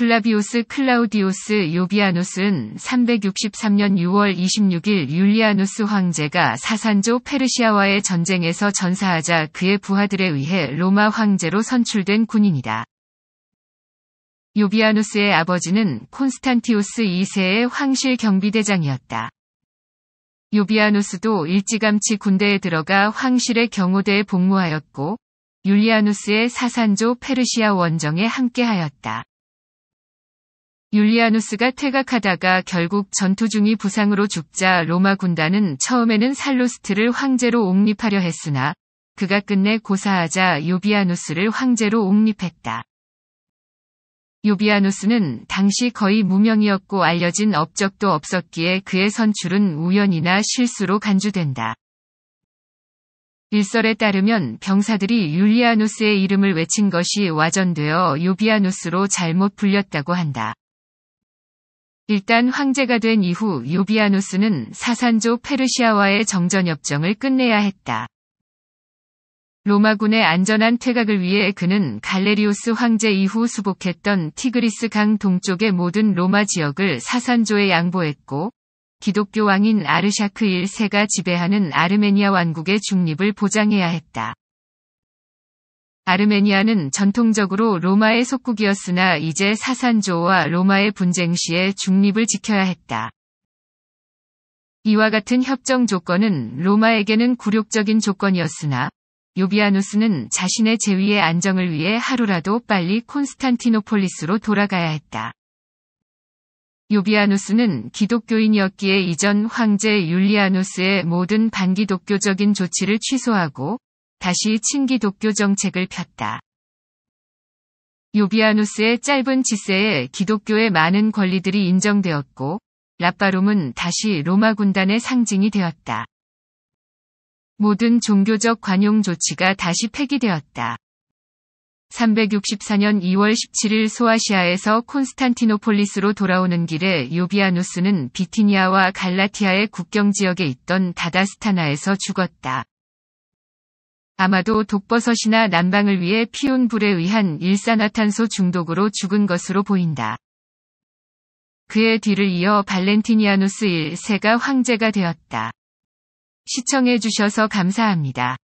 플라비우스 클라우디우스 요비아누스는 363년 6월 26일 율리아누스 황제가 사산조 페르시아와의 전쟁에서 전사하자 그의 부하들에 의해 로마 황제로 선출된 군인이다. 요비아누스의 아버지는 콘스탄티우스 2세의 황실 경비대장이었다. 요비아누스도 일찌감치 군대에 들어가 황실의 경호대에 복무하였고 율리아누스의 사산조 페르시아 원정에 함께하였다. 율리아누스가 퇴각하다가 결국 전투 중이 부상으로 죽자 로마 군단은 처음에는 살루스트를 황제로 옹립하려 했으나 그가 끝내 고사하자 요비아누스를 황제로 옹립했다. 요비아누스는 당시 거의 무명이었고 알려진 업적도 없었기에 그의 선출은 우연이나 실수로 간주된다. 일설에 따르면 병사들이 율리아누스의 이름을 외친 것이 와전되어 요비아누스로 잘못 불렸다고 한다. 일단 황제가 된 이후 요비아누스는 사산조 페르시아와의 정전협정을 끝내야 했다. 로마군의 안전한 퇴각을 위해 그는 갈레리우스 황제 이후 수복했던 티그리스 강 동쪽의 모든 로마 지역을 사산조에 양보했고 기독교 왕인 아르샤크 1세가 지배하는 아르메니아 왕국의 중립을 보장해야 했다. 아르메니아는 전통적으로 로마의 속국이었으나 이제 사산조와 로마의 분쟁 시에 중립을 지켜야 했다. 이와 같은 협정 조건은 로마에게는 굴욕적인 조건이었으나 요비아누스는 자신의 재위의 안정을 위해 하루라도 빨리 콘스탄티노폴리스로 돌아가야 했다. 요비아누스는 기독교인이었기에 이전 황제 율리아누스의 모든 반기독교적인 조치를 취소하고 다시 친기독교 정책을 폈다. 요비아누스의 짧은 지세에 기독교의 많은 권리들이 인정되었고 라파룸은 다시 로마 군단의 상징이 되었다. 모든 종교적 관용 조치가 다시 폐기되었다. 364년 2월 17일 소아시아에서 콘스탄티노폴리스로 돌아오는 길에 요비아누스는 비티니아와 갈라티아의 국경 지역에 있던 다다스타나에서 죽었다. 아마도 독버섯이나 난방을 위해 피운 불에 의한 일산화탄소 중독으로 죽은 것으로 보인다. 그의 뒤를 이어 발렌티니아누스 1세가 황제가 되었다. 시청해주셔서 감사합니다.